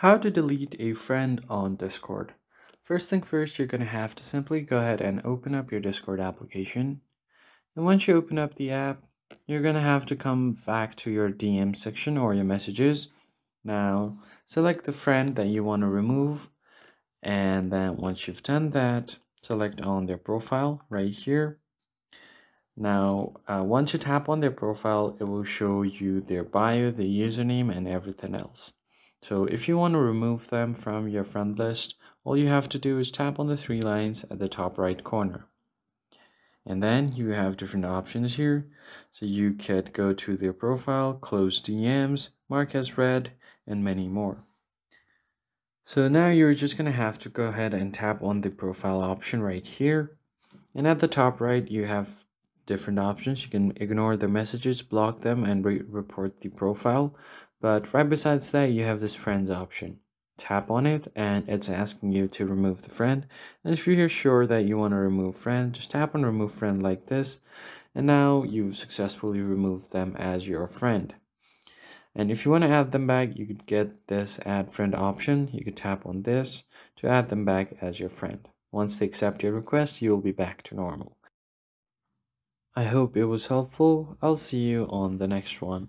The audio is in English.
How to delete a friend on Discord. First thing first, you're going to have to simply go ahead and open up your Discord application. And once you open up the app, you're going to have to come back to your DM section or your messages. Now, select the friend that you want to remove. And then once you've done that, select on their profile right here. Now, uh, once you tap on their profile, it will show you their bio, their username, and everything else. So if you want to remove them from your friend list, all you have to do is tap on the three lines at the top right corner. And then you have different options here. So you could go to their profile, close DMs, mark as read, and many more. So now you're just going to have to go ahead and tap on the profile option right here. And at the top right, you have different options. You can ignore the messages, block them, and re report the profile. But right besides that, you have this friends option. Tap on it and it's asking you to remove the friend. And if you're sure that you want to remove friend, just tap on remove friend like this. And now you've successfully removed them as your friend. And if you want to add them back, you could get this add friend option. You could tap on this to add them back as your friend. Once they accept your request, you will be back to normal. I hope it was helpful. I'll see you on the next one.